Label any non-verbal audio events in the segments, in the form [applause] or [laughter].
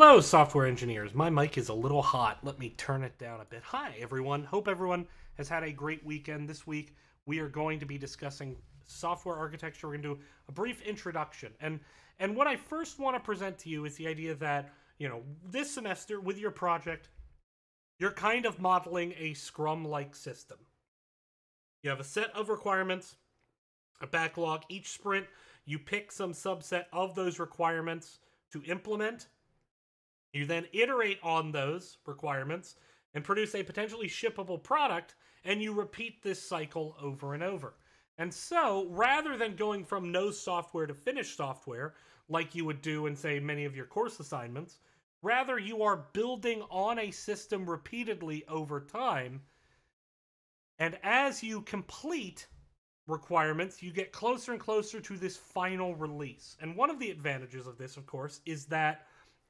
Hello, software engineers. My mic is a little hot. Let me turn it down a bit. Hi, everyone. Hope everyone has had a great weekend. This week, we are going to be discussing software architecture. We're going to do a brief introduction. And and what I first want to present to you is the idea that, you know, this semester with your project, you're kind of modeling a Scrum-like system. You have a set of requirements, a backlog. Each sprint, you pick some subset of those requirements to implement you then iterate on those requirements and produce a potentially shippable product, and you repeat this cycle over and over. And so, rather than going from no software to finished software, like you would do in, say, many of your course assignments, rather you are building on a system repeatedly over time. And as you complete requirements, you get closer and closer to this final release. And one of the advantages of this, of course, is that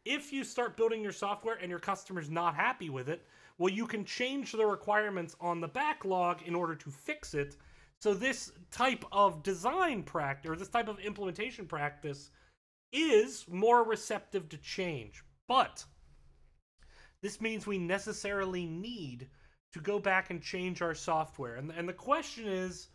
if you start building your software and your customer's not happy with it, well, you can change the requirements on the backlog in order to fix it. So this type of design practice or this type of implementation practice is more receptive to change. But this means we necessarily need to go back and change our software. And, and the question is,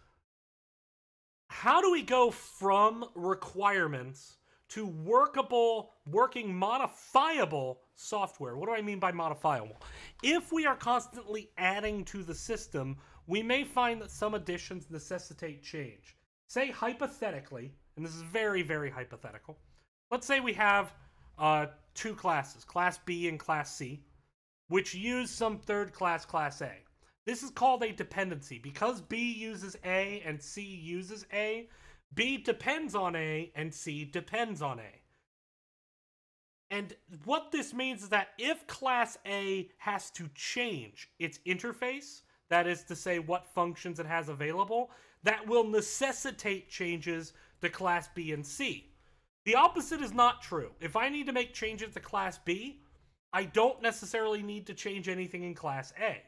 how do we go from requirements to workable, working, modifiable software. What do I mean by modifiable? If we are constantly adding to the system, we may find that some additions necessitate change. Say, hypothetically, and this is very, very hypothetical, let's say we have uh, two classes, Class B and Class C, which use some third class, Class A. This is called a dependency. Because B uses A and C uses A, B depends on A and C depends on A. And what this means is that if Class A has to change its interface, that is to say what functions it has available, that will necessitate changes to Class B and C. The opposite is not true. If I need to make changes to Class B, I don't necessarily need to change anything in Class A.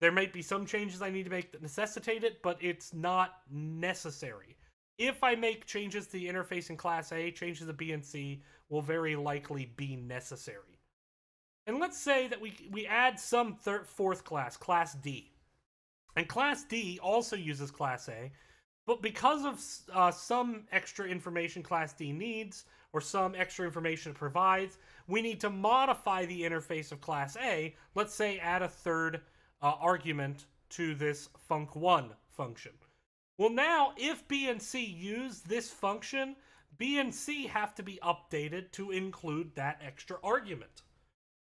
There might be some changes I need to make that necessitate it, but it's not necessary. If I make changes to the interface in Class A, changes to B and C will very likely be necessary. And let's say that we, we add some third, fourth class, Class D. And Class D also uses Class A, but because of uh, some extra information Class D needs, or some extra information it provides, we need to modify the interface of Class A. Let's say add a third uh, argument to this func1 function. Well, now if B and C use this function, B and C have to be updated to include that extra argument.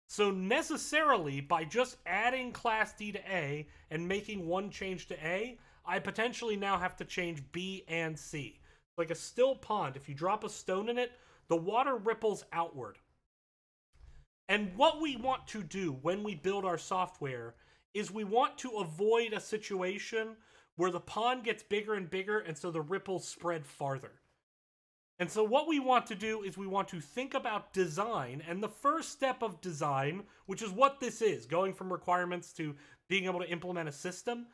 So necessarily, by just adding class D to A and making one change to A, I potentially now have to change B and C. Like a still pond, if you drop a stone in it, the water ripples outward. And what we want to do when we build our software is we want to avoid a situation where the pond gets bigger and bigger, and so the ripples spread farther. And so, what we want to do is we want to think about design, and the first step of design, which is what this is going from requirements to being able to implement a system,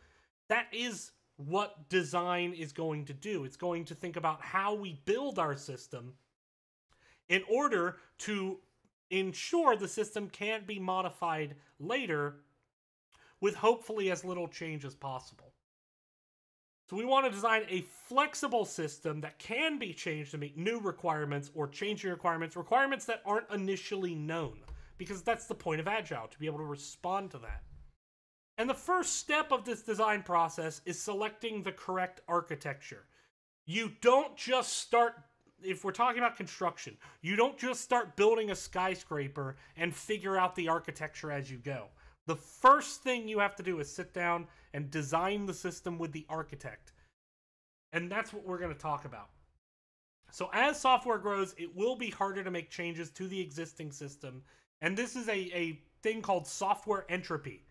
that is what design is going to do. It's going to think about how we build our system in order to ensure the system can't be modified later with hopefully as little change as possible. So we want to design a flexible system that can be changed to meet new requirements or changing requirements, requirements that aren't initially known, because that's the point of Agile, to be able to respond to that. And the first step of this design process is selecting the correct architecture. You don't just start, if we're talking about construction, you don't just start building a skyscraper and figure out the architecture as you go. The first thing you have to do is sit down and design the system with the architect. And that's what we're going to talk about. So, as software grows, it will be harder to make changes to the existing system. And this is a, a thing called software entropy.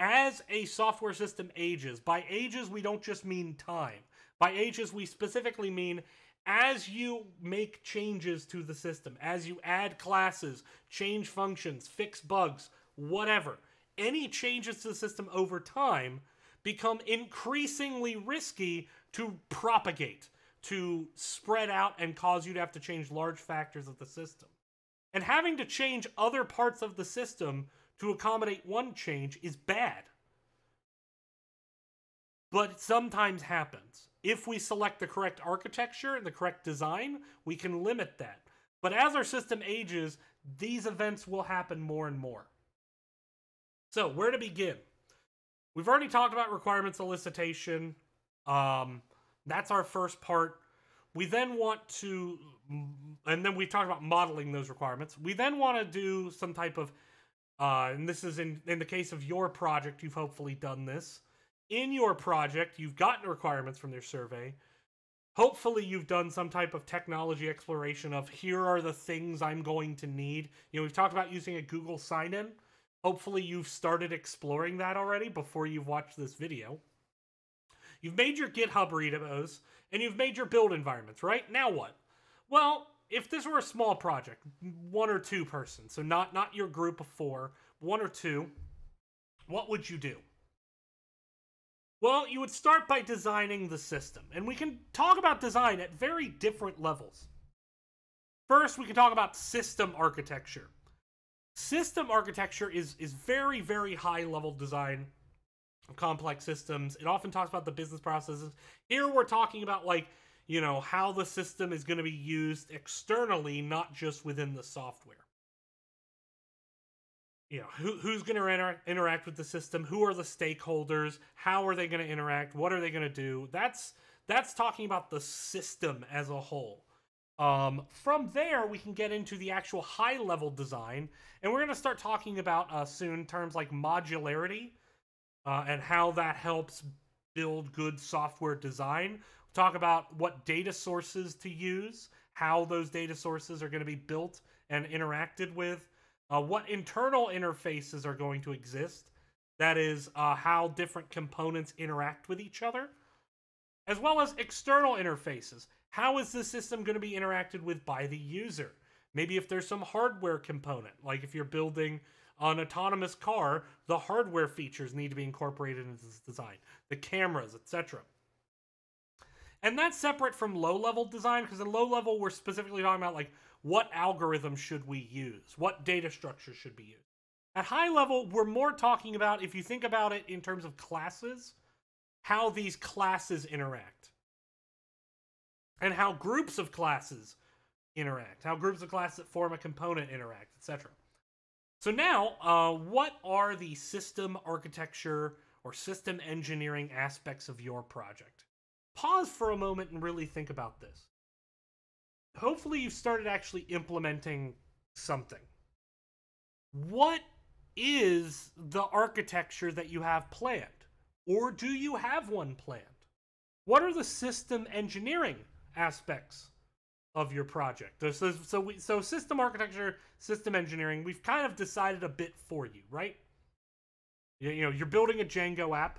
As a software system ages, by ages, we don't just mean time. By ages, we specifically mean as you make changes to the system, as you add classes, change functions, fix bugs, whatever any changes to the system over time become increasingly risky to propagate, to spread out and cause you to have to change large factors of the system. And having to change other parts of the system to accommodate one change is bad. But it sometimes happens. If we select the correct architecture and the correct design, we can limit that. But as our system ages, these events will happen more and more. So, where to begin? We've already talked about requirements elicitation. Um, that's our first part. We then want to, and then we talked about modeling those requirements. We then want to do some type of, uh, and this is in, in the case of your project, you've hopefully done this. In your project, you've gotten requirements from their survey. Hopefully, you've done some type of technology exploration of here are the things I'm going to need. You know, we've talked about using a Google sign in. Hopefully, you've started exploring that already before you've watched this video. You've made your GitHub repos and you've made your build environments, right? Now what? Well, if this were a small project, one or two person, so not not your group of four, one or two, what would you do? Well, you would start by designing the system, and we can talk about design at very different levels. First, we can talk about system architecture. System architecture is is very very high level design complex systems. It often talks about the business processes. Here we're talking about like, you know, how the system is going to be used externally, not just within the software. You know, who, who's going to inter- interact with the system? Who are the stakeholders? How are they going to interact? What are they going to do? That's that's talking about the system as a whole. Um, from there, we can get into the actual high level design, and we're going to start talking about uh, soon terms like modularity uh, and how that helps build good software design. We'll talk about what data sources to use, how those data sources are going to be built and interacted with, uh, what internal interfaces are going to exist. That is, uh, how different components interact with each other, as well as external interfaces. How is the system going to be interacted with by the user? Maybe if there's some hardware component, like if you're building an autonomous car, the hardware features need to be incorporated into this design, the cameras, etc. And that's separate from low level design because in low level, we're specifically talking about like what algorithm should we use? What data structure should be used? At high level, we're more talking about, if you think about it in terms of classes, how these classes interact. And how groups of classes interact, how groups of classes that form a component interact, etc. So now, uh, what are the system architecture or system engineering aspects of your project? Pause for a moment and really think about this. Hopefully, you've started actually implementing something. What is the architecture that you have planned? Or do you have one planned? What are the system engineering aspects of your project. So, so, we, so system architecture, system engineering, we've kind of decided a bit for you, right? You, you know, you're building a Django app.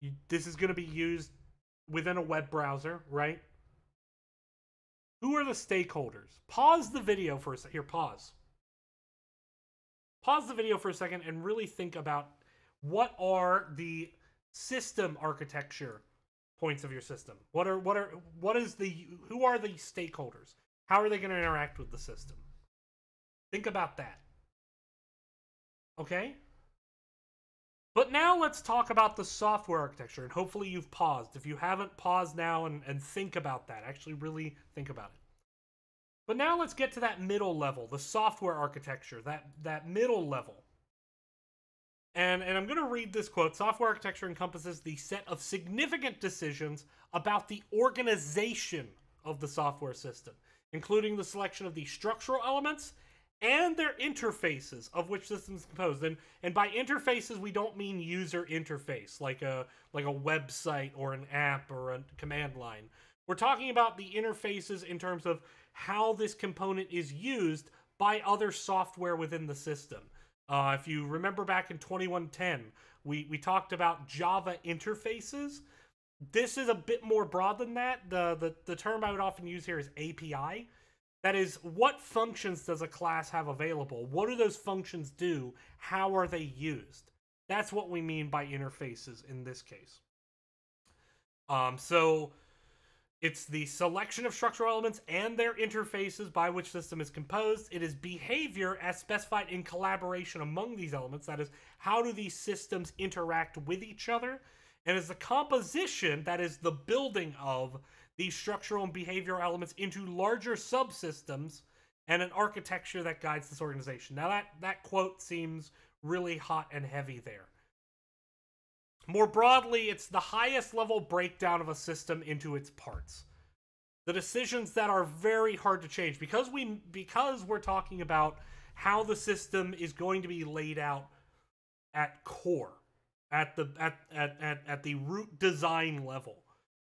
You, this is going to be used within a web browser, right? Who are the stakeholders? Pause the video for a second. Here, pause. Pause the video for a second and really think about what are the system architecture points of your system? What are what are what is the who are the stakeholders? How are they going to interact with the system? Think about that. Okay? But now let's talk about the software architecture, and hopefully you've paused. If you haven't, pause now and, and think about that. Actually, really think about it. But now let's get to that middle level, the software architecture, that, that middle level. And, and I'm going to read this quote Software architecture encompasses the set of significant decisions about the organization of the software system, including the selection of the structural elements and their interfaces of which systems composed. And and by interfaces we don't mean user interface like a like a website or an app or a command line. We're talking about the interfaces in terms of how this component is used by other software within the system. Uh, if you remember back in 2110, we, we talked about Java interfaces. This is a bit more broad than that. The, the, the term I would often use here is API. That is, what functions does a class have available? What do those functions do? How are they used? That's what we mean by interfaces in this case. Um, so It's the selection of structural elements and their interfaces by which system is composed. It is behavior as specified in collaboration among these elements. That is, how do these systems interact with each other? And it's the composition, that is the building of these structural and behavioral elements into larger subsystems and an architecture that guides this organization. Now that, that quote seems really hot and heavy there. More broadly, it's the highest level breakdown of a system into its parts. The decisions that are very hard to change because we because we're talking about how the system is going to be laid out at core, at the at at at, at the root design level.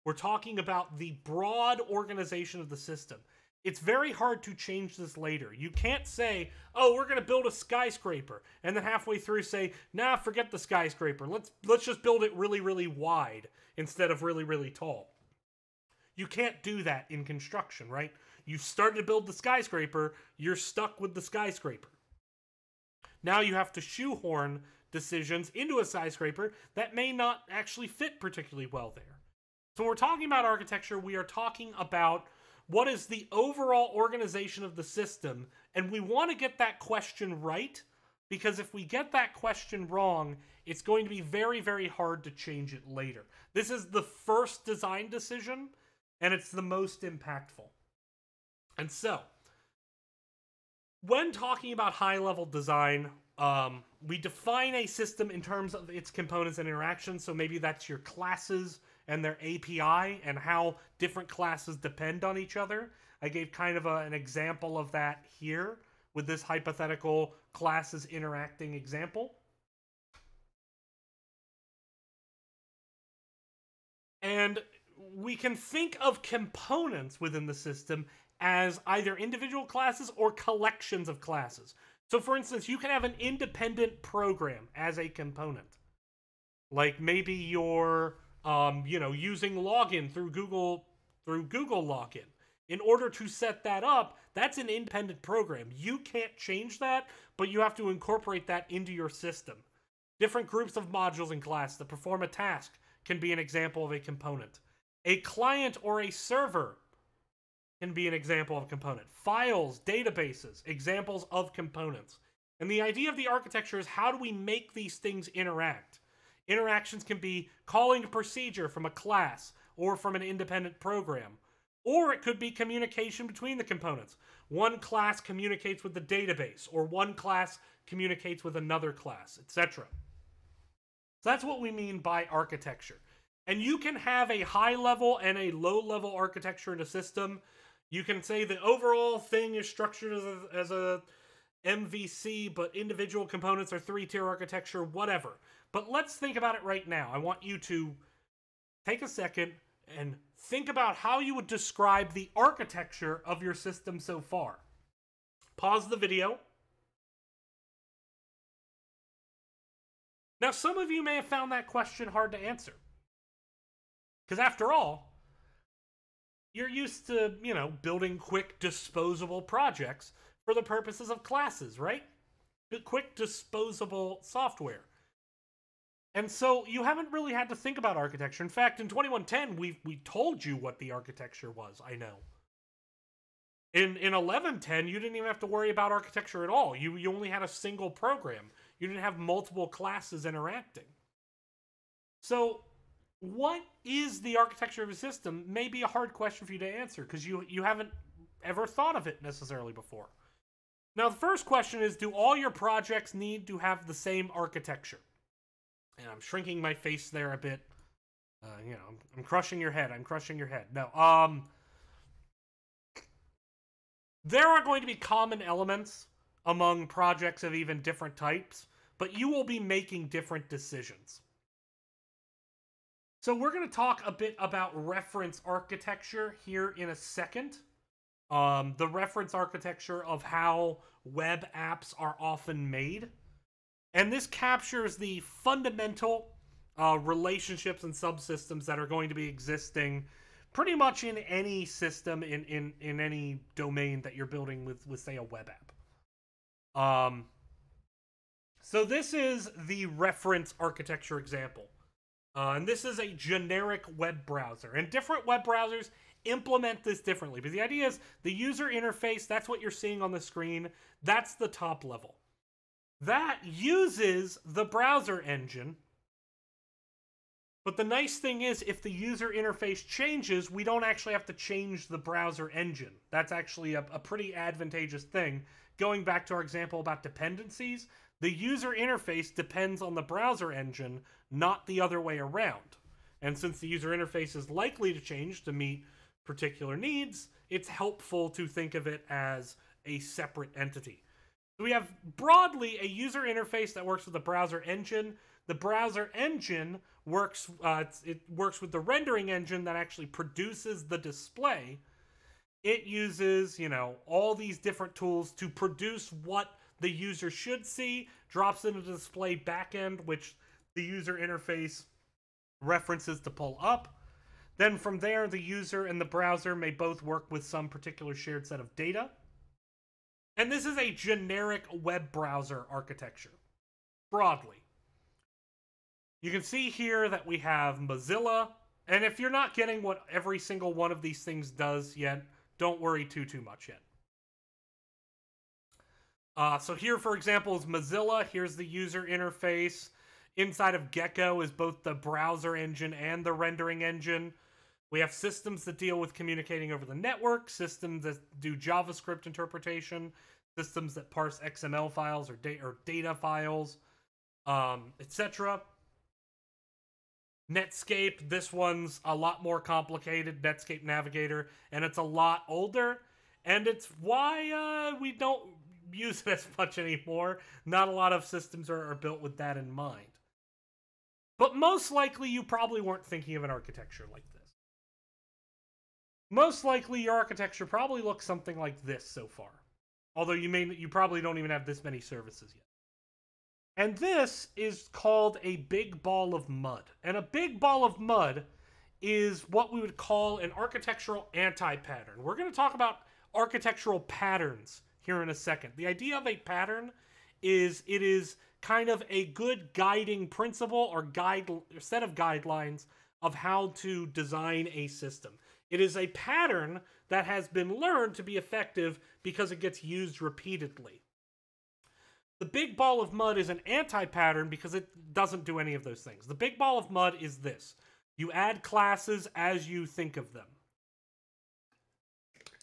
We're talking about the broad organization of the system it's very hard to change this later. You can't say, "Oh, we're going to build a skyscraper," and then halfway through say, "Nah, forget the skyscraper. Let's let's just build it really really wide instead of really really tall." You can't do that in construction, right? You started to build the skyscraper, you're stuck with the skyscraper. Now you have to shoehorn decisions into a skyscraper that may not actually fit particularly well there. So when we're talking about architecture, we are talking about what is the overall organization of the system? And we want to get that question right because if we get that question wrong, it's going to be very, very hard to change it later. This is the first design decision, and it's the most impactful. And so, when talking about high level design, um, we define a system in terms of its components and interactions. So maybe that's your classes, and their API and how different classes depend on each other. I gave kind of a, an example of that here with this hypothetical classes interacting example. And we can think of components within the system as either individual classes or collections of classes. So, for instance, you can have an independent program as a component. Like maybe your um, you know, using login through Google through Google login. In order to set that up, that's an independent program. You can't change that, but you have to incorporate that into your system. Different groups of modules in class that perform a task can be an example of a component. A client or a server can be an example of a component. Files, databases, examples of components. And the idea of the architecture is how do we make these things interact? Interactions can be calling a procedure from a class or from an independent program. Or it could be communication between the components. One class communicates with the database, or one class communicates with another class, etc. So that's what we mean by architecture. And you can have a high level and a low level architecture in a system. You can say the overall thing is structured as a, as a MVC, but individual components are three tier architecture, whatever. But let's think about it right now. I want you to take a second and think about how you would describe the architecture of your system so far. Pause the video. Now, some of you may have found that question hard to answer. Because after all, you're used to, you know, building quick disposable projects for the purposes of classes, right? Quick disposable software. And so you haven't really had to think about architecture. In fact, in 2110, we we told you what the architecture was. I know. In in 1110, you didn't even have to worry about architecture at all. You you only had a single program. You didn't have multiple classes interacting. So, what is the architecture of a system? May be a hard question for you to answer because you you haven't ever thought of it necessarily before. Now, the first question is: Do all your projects need to have the same architecture? And I'm shrinking my face there a bit. Uh, you know, I'm, I'm crushing your head. I'm crushing your head. No, um, there are going to be common elements among projects of even different types, but you will be making different decisions. So we're going to talk a bit about reference architecture here in a second. Um, the reference architecture of how web apps are often made. And this captures the fundamental uh, relationships and subsystems that are going to be existing pretty much in any system in, in, in any domain that you're building with, with say a web app. Um, so this is the reference architecture example. Uh, and this is a generic web browser. And different web browsers implement this differently. But the idea is the user interface, that's what you're seeing on the screen. That's the top level. That uses the browser engine. But the nice thing is, if the user interface changes, we don't actually have to change the browser engine. That's actually a, a pretty advantageous thing. Going back to our example about dependencies, the user interface depends on the browser engine, not the other way around. And since the user interface is likely to change to meet particular needs, it's helpful to think of it as a separate entity. So we have broadly a user interface that works with the browser engine. The browser engine works uh, it works with the rendering engine that actually produces the display. It uses, you know, all these different tools to produce what the user should see, drops into the display backend, which the user interface references to pull up. Then from there, the user and the browser may both work with some particular shared set of data. And this is a generic web browser architecture, broadly. You can see here that we have Mozilla, and if you're not getting what every single one of these things does yet, don't worry too, too much yet. Uh, so here, for example, is Mozilla. Here's the user interface. Inside of Gecko is both the browser engine and the rendering engine. We have systems that deal with communicating over the network, systems that do JavaScript interpretation, systems that parse XML files or, da- or data files, um, etc. Netscape, this one's a lot more complicated, Netscape Navigator, and it's a lot older. And it's why uh, we don't use it as much anymore. Not a lot of systems are, are built with that in mind. But most likely, you probably weren't thinking of an architecture like this. Most likely, your architecture probably looks something like this so far. Although you may you probably don't even have this many services yet. And this is called a big ball of mud. And a big ball of mud is what we would call an architectural anti-pattern. We're going to talk about architectural patterns here in a second. The idea of a pattern is it is kind of a good guiding principle or guide or set of guidelines of how to design a system. It is a pattern that has been learned to be effective because it gets used repeatedly. The big ball of mud is an anti-pattern because it doesn't do any of those things. The big ball of mud is this. You add classes as you think of them.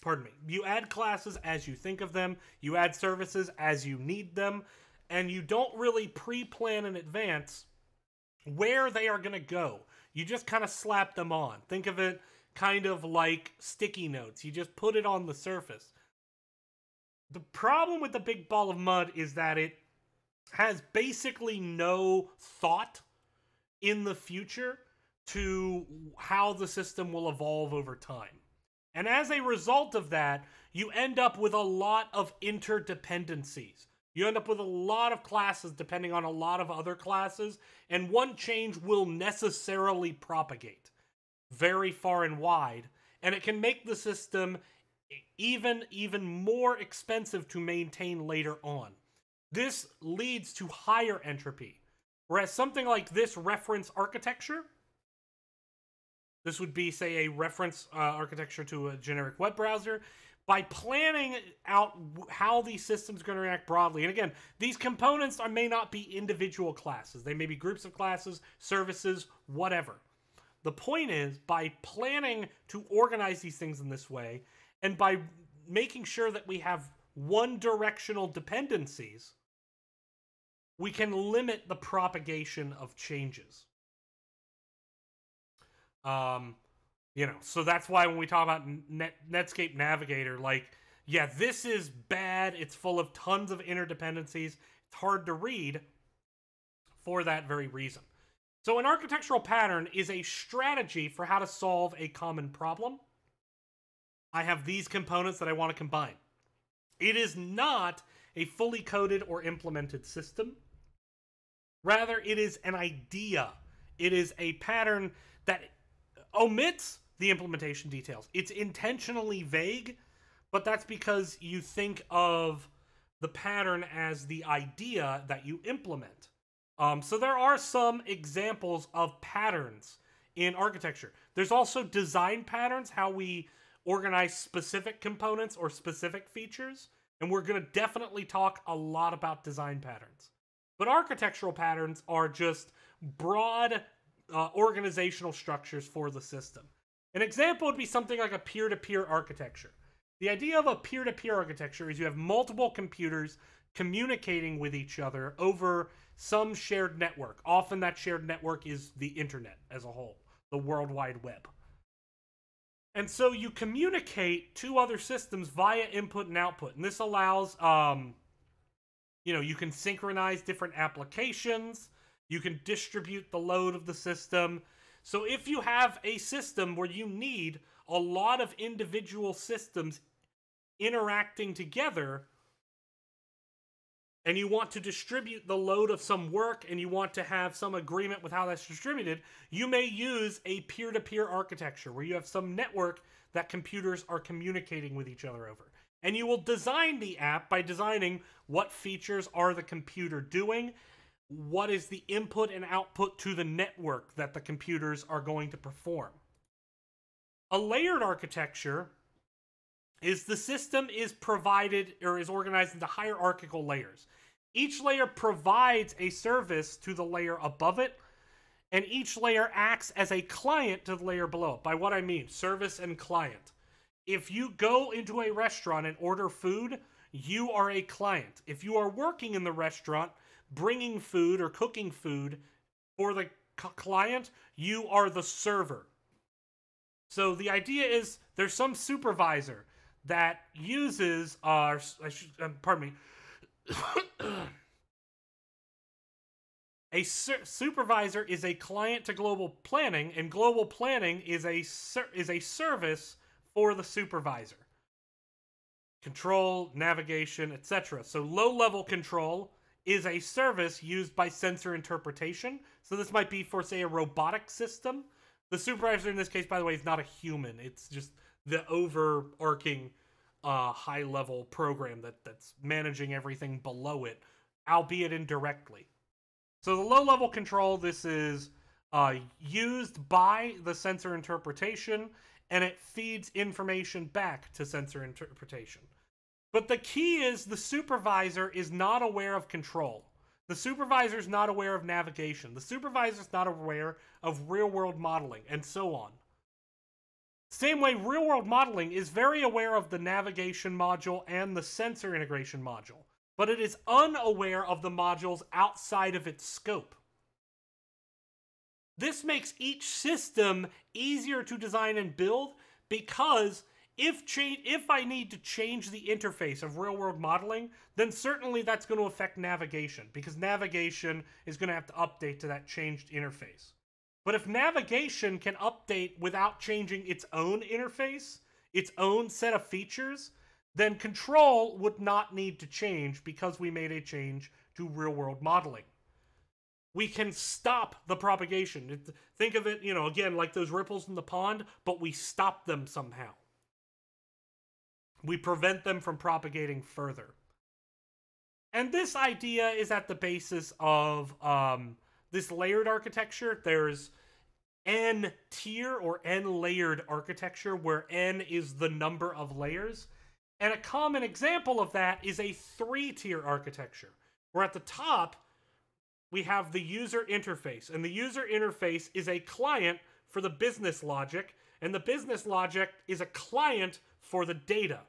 Pardon me. You add classes as you think of them. You add services as you need them and you don't really pre-plan in advance where they are going to go. You just kind of slap them on. Think of it kind of like sticky notes. You just put it on the surface. The problem with the big ball of mud is that it has basically no thought in the future to how the system will evolve over time. And as a result of that, you end up with a lot of interdependencies. You end up with a lot of classes depending on a lot of other classes, and one change will necessarily propagate very far and wide, and it can make the system even even more expensive to maintain later on. This leads to higher entropy. Whereas something like this reference architecture, this would be, say, a reference uh, architecture to a generic web browser, by planning out how these systems going to react broadly. And again, these components are, may not be individual classes. They may be groups of classes, services, whatever. The point is, by planning to organize these things in this way, and by making sure that we have one directional dependencies, we can limit the propagation of changes. Um, you know, so that's why when we talk about Net, Netscape Navigator, like, yeah, this is bad. It's full of tons of interdependencies. It's hard to read for that very reason. So, an architectural pattern is a strategy for how to solve a common problem. I have these components that I want to combine. It is not a fully coded or implemented system. Rather, it is an idea. It is a pattern that omits the implementation details. It's intentionally vague, but that's because you think of the pattern as the idea that you implement. Um, so there are some examples of patterns in architecture. There's also design patterns, how we organize specific components or specific features. And we're going to definitely talk a lot about design patterns. But architectural patterns are just broad uh, organizational structures for the system. An example would be something like a peer to peer architecture. The idea of a peer to peer architecture is you have multiple computers communicating with each other over some shared network. Often that shared network is the internet as a whole, the World Wide Web. And so you communicate to other systems via input and output. And this allows, um, you know, you can synchronize different applications. You can distribute the load of the system. So if you have a system where you need a lot of individual systems interacting together, and you want to distribute the load of some work and you want to have some agreement with how that's distributed, you may use a peer to peer architecture where you have some network that computers are communicating with each other over. And you will design the app by designing what features are the computer doing, what is the input and output to the network that the computers are going to perform. A layered architecture is the system is provided or is organized into hierarchical layers. Each layer provides a service to the layer above it, and each layer acts as a client to the layer below. By what I mean, service and client. If you go into a restaurant and order food, you are a client. If you are working in the restaurant, bringing food or cooking food for the client, you are the server. So the idea is there's some supervisor that uses uh, should, uh pardon me [coughs] a su supervisor is a client to global planning and global planning is a is a service for the supervisor. Control navigation etc so low level control is a service used by sensor interpretation. So this might be for say a robotic system. The supervisor in this case by the way is not a human. It's just the overarching uh, high level program that that's managing everything below it, albeit indirectly. So the low level control, this is uh, used by the sensor interpretation, and it feeds information back to sensor interpretation. But the key is the supervisor is not aware of control. The supervisor is not aware of navigation. The supervisor is not aware of real world modeling, and so on. Same way, real world modeling is very aware of the navigation module and the sensor integration module, but it is unaware of the modules outside of its scope. This makes each system easier to design and build because if if I need to change the interface of real world modeling, then certainly that's going to affect navigation because navigation is going to have to update to that changed interface. But if navigation can update without changing its own interface, its own set of features, then control would not need to change because we made a change to real world modeling. We can stop the propagation. Think of it, you know, again, like those ripples in the pond, but we stop them somehow. We prevent them from propagating further. And this idea is at the basis of um, this layered architecture, there's n tier or n layered architecture where n is the number of layers. And a common example of that is a three tier architecture, where at the top we have the user interface. And the user interface is a client for the business logic, and the business logic is a client for the data.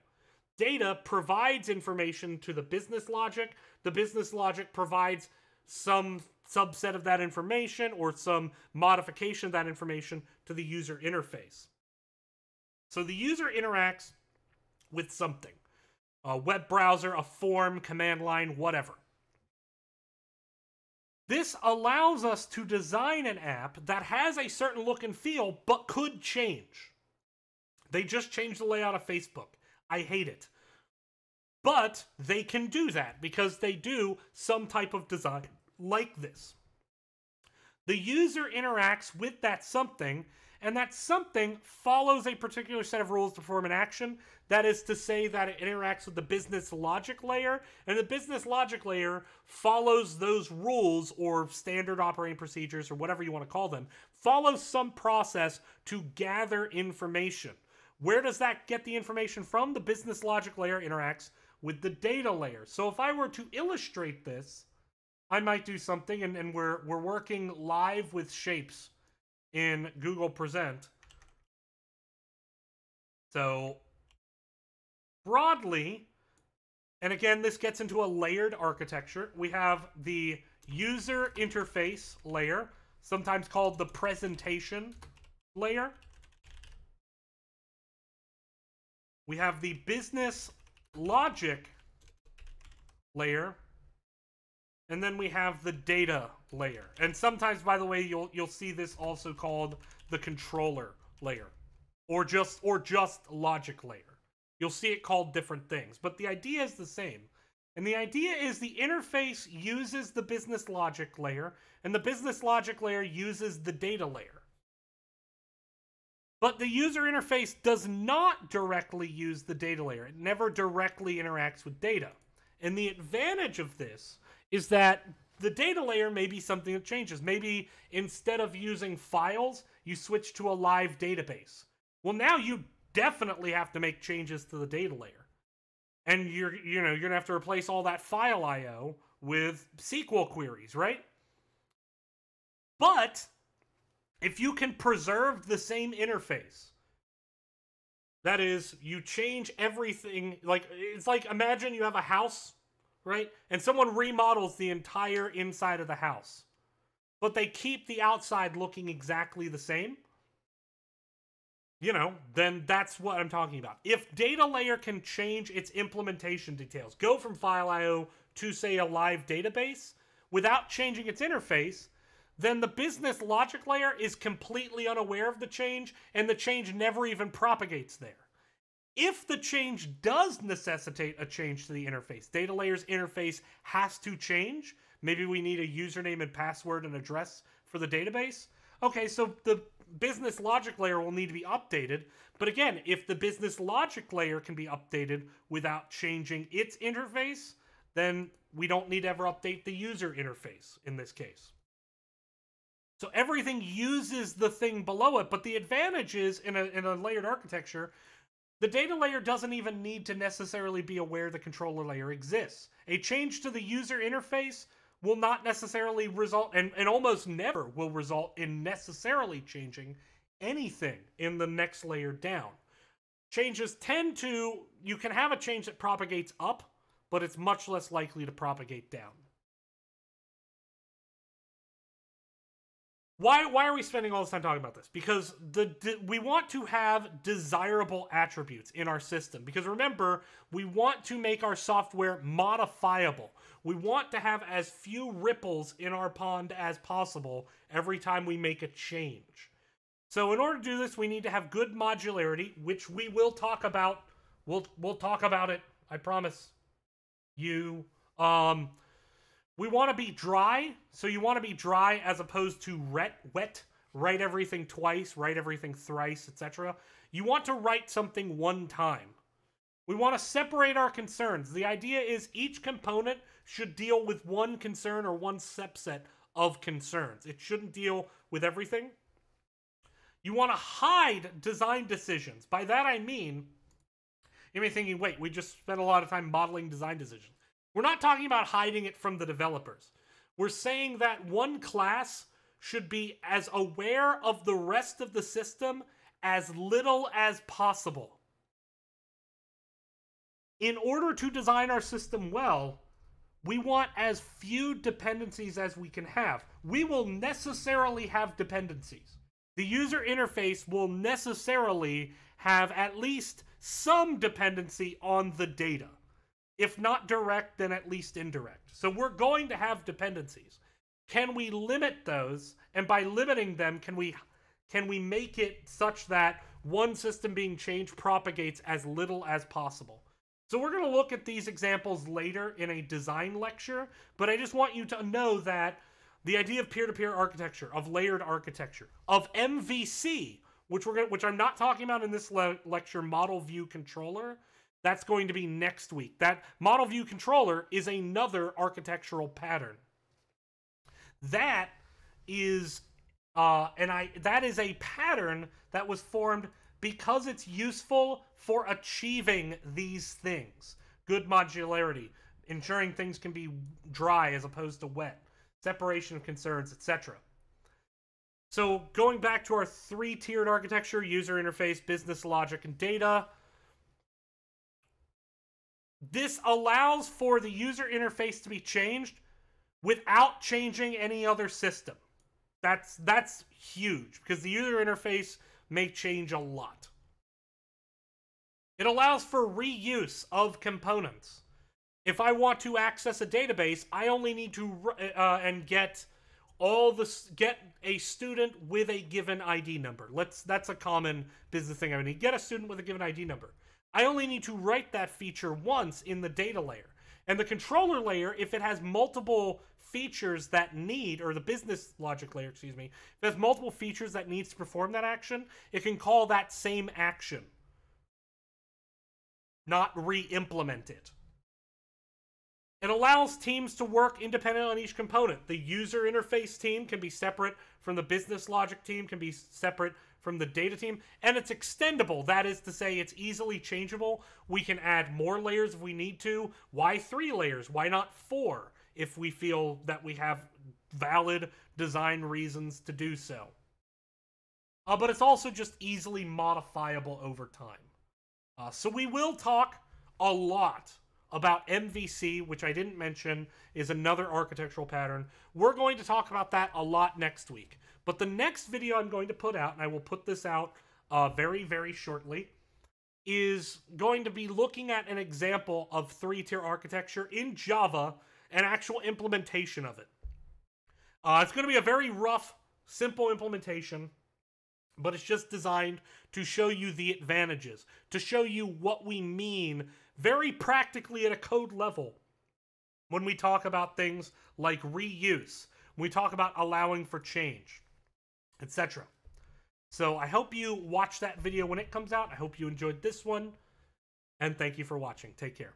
Data provides information to the business logic. The business logic provides some subset of that information or some modification of that information to the user interface. So the user interacts with something a web browser, a form, command line, whatever. This allows us to design an app that has a certain look and feel, but could change. They just changed the layout of Facebook. I hate it. But they can do that because they do some type of design like this. The user interacts with that something, and that something follows a particular set of rules to perform an action. That is to say that it interacts with the business logic layer, and the business logic layer follows those rules or standard operating procedures or whatever you want to call them, follows some process to gather information. Where does that get the information from? The business logic layer interacts with the data layer. So if I were to illustrate this, I might do something, and, and we're we're working live with shapes in Google Present. So broadly, and again, this gets into a layered architecture. We have the user interface layer, sometimes called the presentation layer. We have the business logic layer, and then we have the data layer. And sometimes, by the way, you'll you'll see this also called the controller layer, or just or just logic layer. You'll see it called different things, but the idea is the same. And the idea is the interface uses the business logic layer, and the business logic layer uses the data layer. But the user interface does not directly use the data layer. It never directly interacts with data. And the advantage of this is that the data layer may be something that changes. Maybe instead of using files, you switch to a live database. Well, now you definitely have to make changes to the data layer. And you're you know, you're going to have to replace all that file IO with SQL queries, right? But if you can preserve the same interface, that is, you change everything. Like, it's like imagine you have a house right? And someone remodels the entire inside of the house, but they keep the outside looking exactly the same. You know, then that's what I'm talking about. If data layer can change its implementation details, go from file IO to say a live database without changing its interface, then the business logic layer is completely unaware of the change and the change never even propagates there. If the change does necessitate a change to the interface, data layer's interface has to change. Maybe we need a username and password and address for the database. Okay, so the business logic layer will need to be updated. But again, if the business logic layer can be updated without changing its interface, then we don't need to ever update the user interface in this case. So everything uses the thing below it, but the advantage is in a, in a layered architecture, the data layer doesn't even need to necessarily be aware the controller layer exists. A change to the user interface will not necessarily result, and, and almost never will result in necessarily changing anything in the next layer down. Changes tend to, you can have a change that propagates up, but it's much less likely to propagate down. Why why are we spending all this time talking about this? Because the, the, we want to have desirable attributes in our system. Because remember, we want to make our software modifiable. We want to have as few ripples in our pond as possible every time we make a change. So in order to do this, we need to have good modularity, which we will talk about. We'll we'll talk about it. I promise. You um we want to be dry, so you want to be dry as opposed to wet, wet, write everything twice, write everything thrice, etc. You want to write something one time. We want to separate our concerns. The idea is each component should deal with one concern or one subset of concerns. It shouldn't deal with everything. You want to hide design decisions. By that I mean, you may be thinking, wait, we just spent a lot of time modeling design decisions. We're not talking about hiding it from the developers. We're saying that one class should be as aware of the rest of the system as little as possible. In order to design our system well, we want as few dependencies as we can have. We will necessarily have dependencies. The user interface will necessarily have at least some dependency on the data if not direct, then at least indirect. So we're going to have dependencies. Can we limit those? And by limiting them, can we can we make it such that one system being changed propagates as little as possible? So we're going to look at these examples later in a design lecture, but I just want you to know that the idea of peer-to-peer architecture, of layered architecture, of MVC, which we're gonna, which I'm not talking about in this le- lecture, model view controller. That's going to be next week. That model view controller is another architectural pattern. That is uh, and I that is a pattern that was formed because it's useful for achieving these things. Good modularity, ensuring things can be dry as opposed to wet, separation of concerns, etc. So going back to our three-tiered architecture, user interface, business logic, and data, this allows for the user interface to be changed without changing any other system. That's that's huge because the user interface may change a lot. It allows for reuse of components. If I want to access a database, I only need to uh, and get all the get a student with a given ID number. Let's that's a common business thing. I need get a student with a given ID number. I only need to write that feature once in the data layer. And the controller layer, if it has multiple features that need, or the business logic layer, excuse me, if it has multiple features that needs to perform that action, it can call that same action, not re-implement it. It allows teams to work independent on each component. The user interface team can be separate from the business logic team, can be separate from the data team, and it's extendable. That is to say, it's easily changeable. We can add more layers if we need to. Why three layers? Why not four? if we feel that we have valid design reasons to do so. Uh, but it's also just easily modifiable over time. Uh, so we will talk a lot about MVC, which I didn't mention is another architectural pattern. We're going to talk about that a lot next week. But the next video I'm going to put out, and I will put this out uh, very, very shortly, is going to be looking at an example of three-tier architecture in Java an actual implementation of it. Uh, it's going to be a very rough, simple implementation, but it's just designed to show you the advantages, to show you what we mean very practically at a code level when we talk about things like reuse, we talk about allowing for change, etc. So I hope you watch that video when it comes out. I hope you enjoyed this one, and thank you for watching. Take care.